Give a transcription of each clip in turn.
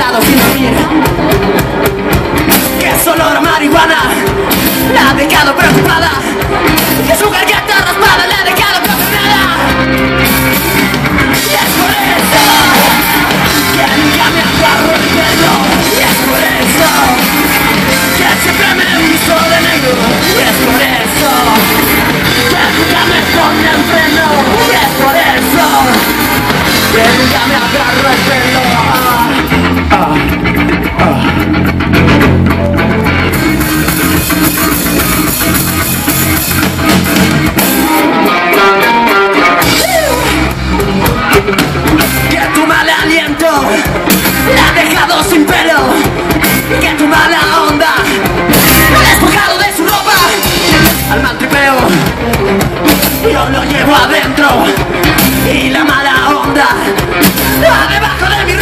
lado sin dormir. Que es olor a marihuana La ha dejado preocupada. Que su garganta raspada la ha dejado condenada Es por eso Que nunca me agarro el pelo. Y Es por eso Que siempre me uso de negro. Y Es por eso Que nunca me ponen freno. Es por eso Que nunca me agarro Yo lo llevo adentro. Y la mala onda debajo de mi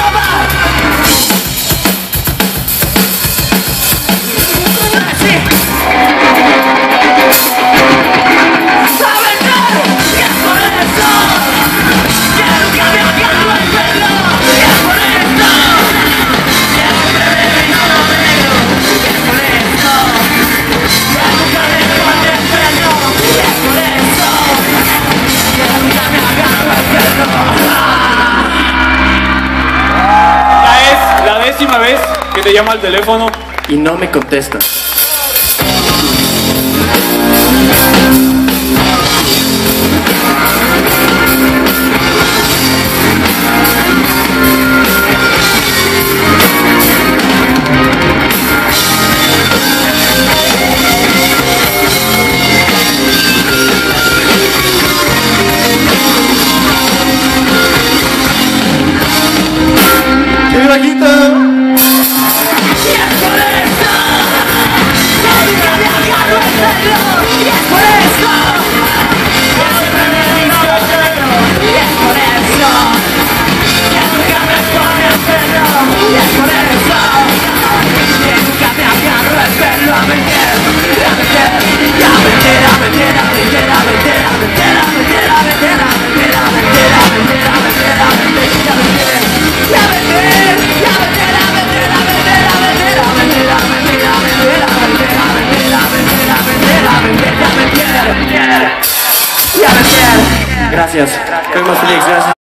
próxima vez que te llama al teléfono y no me contestas. Let's go! Gracias. Gracias. Gracias. Gracias.